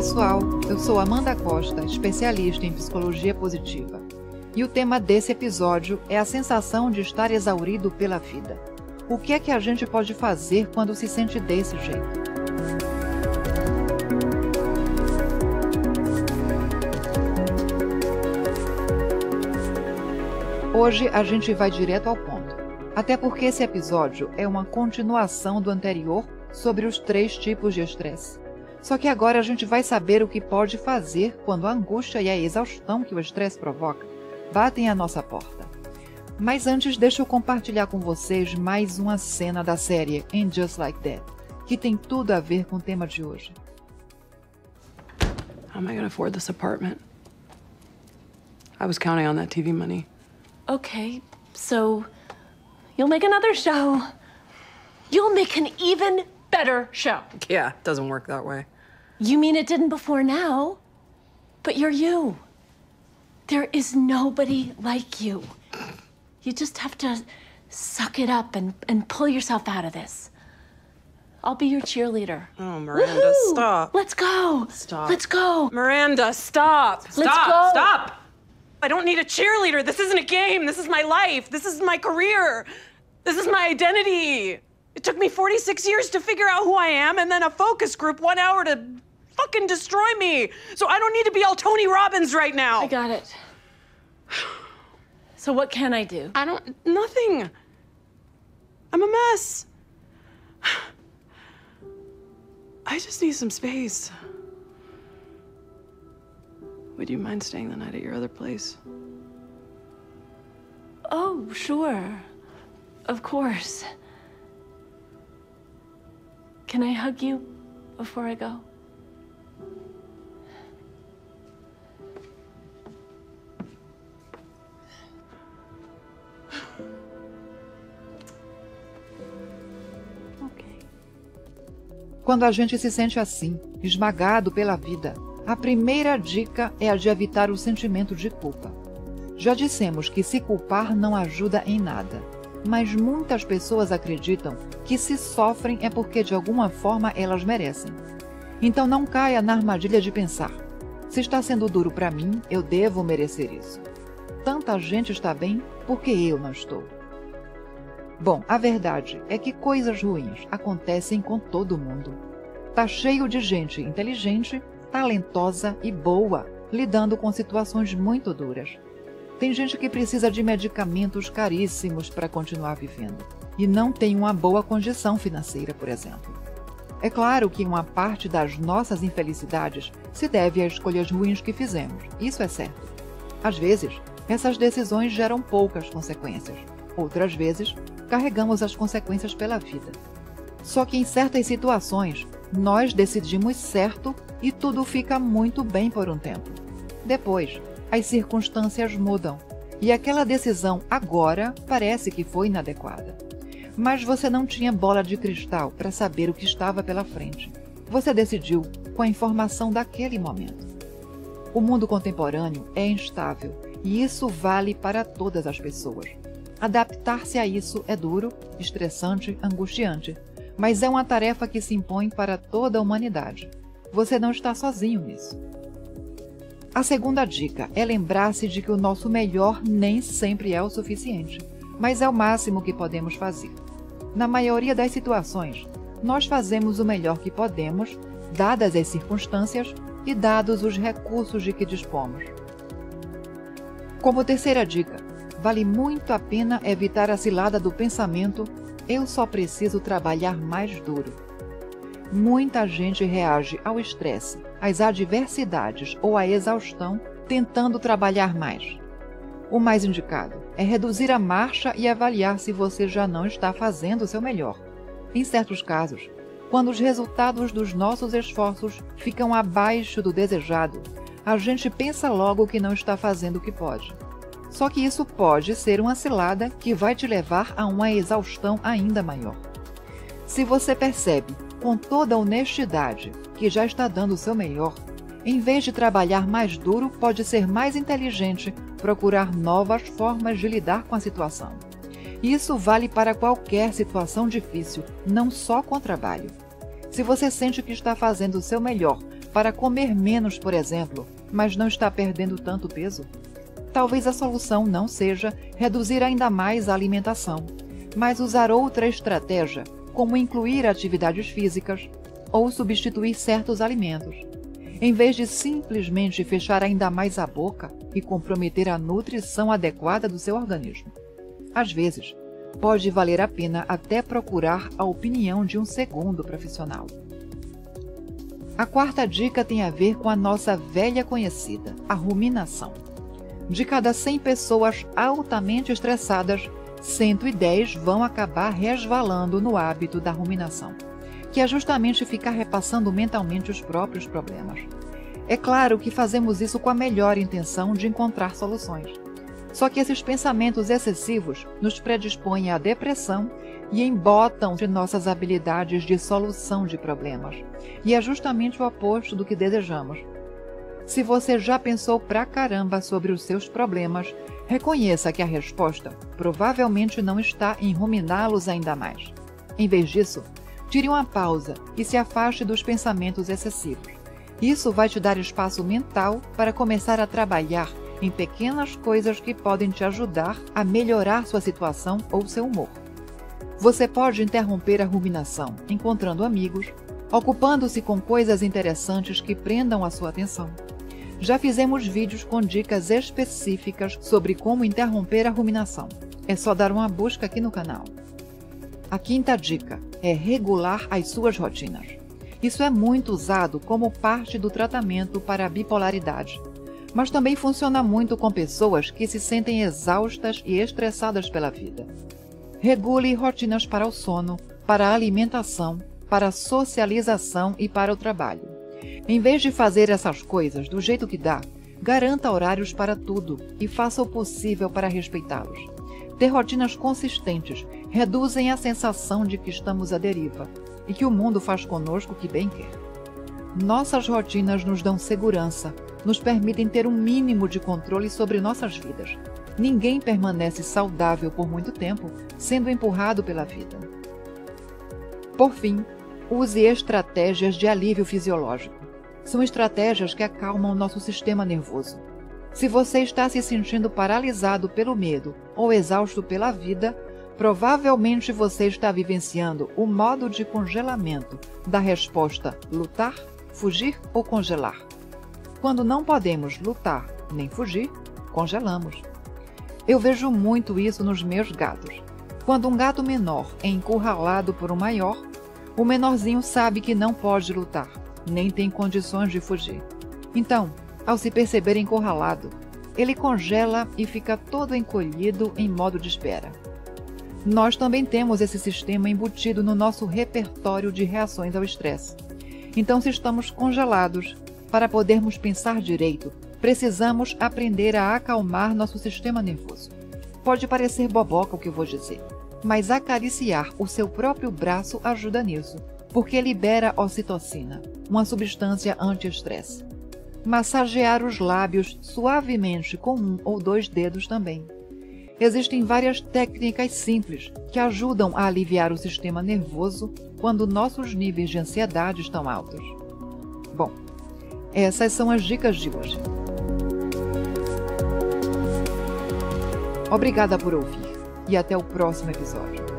pessoal, eu sou Amanda Costa, especialista em psicologia positiva. E o tema desse episódio é a sensação de estar exaurido pela vida. O que é que a gente pode fazer quando se sente desse jeito? Hoje a gente vai direto ao ponto. Até porque esse episódio é uma continuação do anterior sobre os três tipos de estresse. Só que agora a gente vai saber o que pode fazer quando a angústia e a exaustão que o estresse provoca batem à nossa porta. Mas antes, deixa eu compartilhar com vocês mais uma cena da série In Just Like That, que tem tudo a ver com o tema de hoje. How am I going to afford this apartment? I was counting on that TV money. Okay, so you'll make another show. You'll make an even better show. Yeah, it doesn't work that way. You mean it didn't before now? But you're you. There is nobody like you. You just have to suck it up and, and pull yourself out of this. I'll be your cheerleader. Oh, Miranda, stop. Let's go. Stop. Let's go. Miranda, stop. Let's stop. go. Stop. I don't need a cheerleader. This isn't a game. This is my life. This is my career. This is my identity. It took me 46 years to figure out who I am and then a focus group one hour to fucking destroy me. So I don't need to be all Tony Robbins right now. I got it. So what can I do? I don't. Nothing. I'm a mess. I just need some space. Would you mind staying the night at your other place? Oh, sure. Of course. Can I hug you before I go? Quando a gente se sente assim, esmagado pela vida, a primeira dica é a de evitar o sentimento de culpa. Já dissemos que se culpar não ajuda em nada, mas muitas pessoas acreditam que se sofrem é porque de alguma forma elas merecem. Então não caia na armadilha de pensar: se está sendo duro para mim, eu devo merecer isso. Tanta gente está bem, porque eu não estou? Bom, a verdade é que coisas ruins acontecem com todo mundo. Tá cheio de gente inteligente, talentosa e boa, lidando com situações muito duras. Tem gente que precisa de medicamentos caríssimos para continuar vivendo e não tem uma boa condição financeira, por exemplo. É claro que uma parte das nossas infelicidades se deve a escolhas ruins que fizemos, isso é certo. Às vezes, essas decisões geram poucas consequências, outras vezes, carregamos as consequências pela vida. Só que em certas situações, nós decidimos certo e tudo fica muito bem por um tempo. Depois, as circunstâncias mudam e aquela decisão agora parece que foi inadequada. Mas você não tinha bola de cristal para saber o que estava pela frente. Você decidiu com a informação daquele momento. O mundo contemporâneo é instável e isso vale para todas as pessoas. Adaptar-se a isso é duro, estressante, angustiante, mas é uma tarefa que se impõe para toda a humanidade. Você não está sozinho nisso. A segunda dica é lembrar-se de que o nosso melhor nem sempre é o suficiente, mas é o máximo que podemos fazer. Na maioria das situações, nós fazemos o melhor que podemos, dadas as circunstâncias e dados os recursos de que dispomos. Como terceira dica, vale muito a pena evitar a cilada do pensamento: eu só preciso trabalhar mais duro. Muita gente reage ao estresse, às adversidades ou à exaustão tentando trabalhar mais. O mais indicado é reduzir a marcha e avaliar se você já não está fazendo o seu melhor. Em certos casos, quando os resultados dos nossos esforços ficam abaixo do desejado, a gente pensa logo que não está fazendo o que pode. Só que isso pode ser uma cilada que vai te levar a uma exaustão ainda maior. Se você percebe, com toda honestidade, que já está dando o seu melhor, em vez de trabalhar mais duro, pode ser mais inteligente procurar novas formas de lidar com a situação. Isso vale para qualquer situação difícil, não só com o trabalho. Se você sente que está fazendo o seu melhor, para comer menos, por exemplo, mas não está perdendo tanto peso? Talvez a solução não seja reduzir ainda mais a alimentação, mas usar outra estratégia, como incluir atividades físicas ou substituir certos alimentos, em vez de simplesmente fechar ainda mais a boca e comprometer a nutrição adequada do seu organismo. Às vezes, pode valer a pena até procurar a opinião de um segundo profissional. A quarta dica tem a ver com a nossa velha conhecida, a ruminação. De cada 100 pessoas altamente estressadas, 110 vão acabar resvalando no hábito da ruminação, que é justamente ficar repassando mentalmente os próprios problemas. É claro que fazemos isso com a melhor intenção de encontrar soluções. Só que esses pensamentos excessivos nos predispõem à depressão e embotam de nossas habilidades de solução de problemas. E é justamente o oposto do que desejamos. Se você já pensou pra caramba sobre os seus problemas, reconheça que a resposta provavelmente não está em ruminá-los ainda mais. Em vez disso, tire uma pausa e se afaste dos pensamentos excessivos. Isso vai te dar espaço mental para começar a trabalhar em pequenas coisas que podem te ajudar a melhorar sua situação ou seu humor. Você pode interromper a ruminação encontrando amigos, ocupando-se com coisas interessantes que prendam a sua atenção. Já fizemos vídeos com dicas específicas sobre como interromper a ruminação. É só dar uma busca aqui no canal. A quinta dica é regular as suas rotinas. Isso é muito usado como parte do tratamento para a bipolaridade, mas também funciona muito com pessoas que se sentem exaustas e estressadas pela vida. Regule rotinas para o sono, para a alimentação, para a socialização e para o trabalho. Em vez de fazer essas coisas do jeito que dá, garanta horários para tudo e faça o possível para respeitá-los. Ter rotinas consistentes reduzem a sensação de que estamos à deriva e que o mundo faz conosco o que bem quer. Nossas rotinas nos dão segurança, nos permitem ter um mínimo de controle sobre nossas vidas. Ninguém permanece saudável por muito tempo sendo empurrado pela vida. Por fim, use estratégias de alívio fisiológico. São estratégias que acalmam nosso sistema nervoso. Se você está se sentindo paralisado pelo medo ou exausto pela vida, provavelmente você está vivenciando o modo de congelamento da resposta lutar, fugir ou congelar. Quando não podemos lutar nem fugir, congelamos. Eu vejo muito isso nos meus gatos. Quando um gato menor é encurralado por um maior, o menorzinho sabe que não pode lutar, nem tem condições de fugir. Então, ao se perceber encurralado, ele congela e fica todo encolhido em modo de espera. Nós também temos esse sistema embutido no nosso repertório de reações ao estresse. Então, se estamos congelados, para podermos pensar direito, precisamos aprender a acalmar nosso sistema nervoso. Pode parecer boboca o que vou dizer, mas acariciar o seu próprio braço ajuda nisso, porque libera ocitocina, uma substância anti-estresse. Massagear os lábios suavemente com um ou dois dedos também. Existem várias técnicas simples que ajudam a aliviar o sistema nervoso quando nossos níveis de ansiedade estão altos. Bom, essas são as dicas de hoje. Obrigada por ouvir e até o próximo episódio.